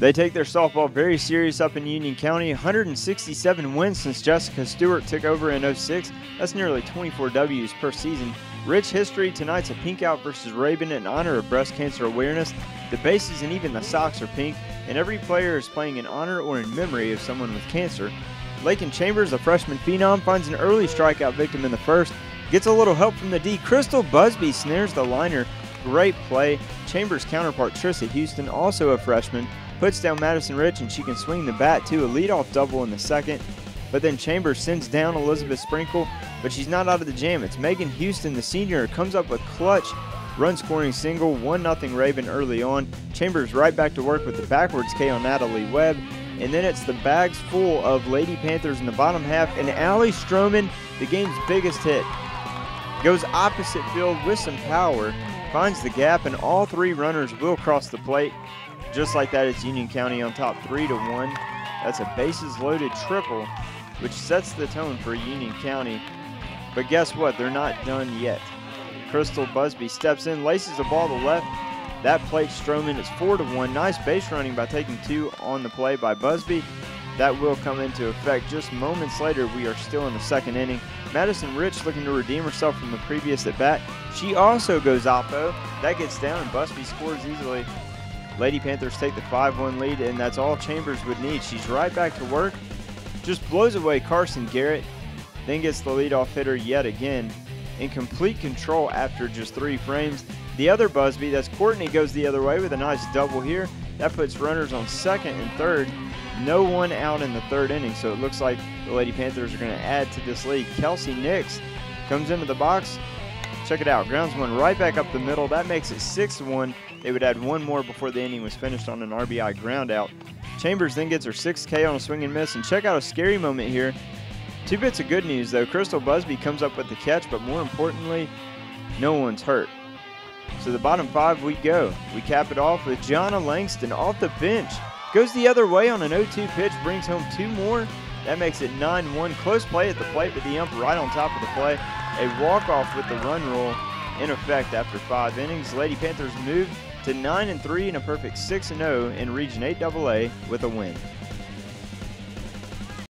They take their softball very serious up in Union County. 167 wins since Jessica Stewart took over in 06. That's nearly 24 W's per season. Rich history. Tonight's a pink out versus Rabun in honor of breast cancer awareness. The bases and even the socks are pink, and every player is playing in honor or in memory of someone with cancer. Laken Chambers, a freshman phenom, finds an early strikeout victim in the first. Gets a little help from the D. Crystal Busbee snares the liner. Great play. Chambers' counterpart Trista Houston, also a freshman, puts down Madison Rich and she can swing the bat to a leadoff double in the second. But then Chambers sends down Elizabeth Sprinkle, but she's not out of the jam. It's Megan Houston, the senior, comes up with clutch run scoring single, 1 0 Rabun early on. Chambers right back to work with the backwards K on Natalie Webb. And then it's the bags full of Lady Panthers in the bottom half. And Allie Stroman, the game's biggest hit, goes opposite field with some power, finds the gap, and all three runners will cross the plate. Just like that, it's Union County on top 3 to 1. That's a bases loaded triple, which sets the tone for Union County. But guess what? They're not done yet. Crystal Busbee steps in, laces the ball to left. That plate Stroman is 4 to 1. Nice base running by taking two on the play by Busbee. That will come into effect just moments later. We are still in the second inning. Madison Rich looking to redeem herself from the previous at bat. She also goes oppo. That gets down and Busbee scores easily. Lady Panthers take the 5-1 lead, and that's all Chambers would need. She's right back to work. Just blows away Karsen Garrett, then gets the leadoff hitter yet again. In complete control after just three frames. The other Busbee, that's Courtney, goes the other way with a nice double here. That puts runners on second and third. No one out in the third inning, so it looks like the Lady Panthers are going to add to this lead. Kelsey Nix comes into the box. Check it out. Grounds one right back up the middle. That makes it 6 1. They would add one more before the inning was finished on an RBI ground out. Chambers then gets her 6K on a swing and miss. And check out a scary moment here. Two bits of good news though. Crystal Busbee comes up with the catch, but more importantly, no one's hurt. So the bottom five we go. We cap it off with Johnah Langston off the bench. Goes the other way on an 0-2 pitch, brings home two more. That makes it 9-1. Close play at the plate, but the ump right on top of the play. A walk-off with the run rule in effect after five innings. Lady Panthers move to 9 and 3 and a perfect 6 and 0 in Region 8 AA with a win.